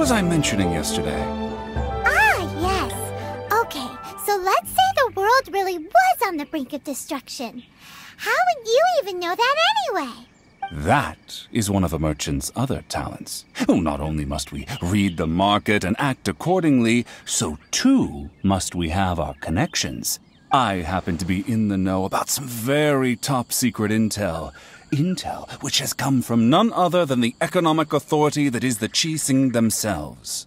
mentioning yesterday. Ah, yes. Okay, so let's say the world really was on the brink of destruction. How would you even know that anyway? That is one of a merchant's other talents. Oh, not only must we read the market and act accordingly, so too must we have our connections. I happen to be in the know about some very top secret intel. Intel which has come from none other than the economic authority that is the Qixing themselves.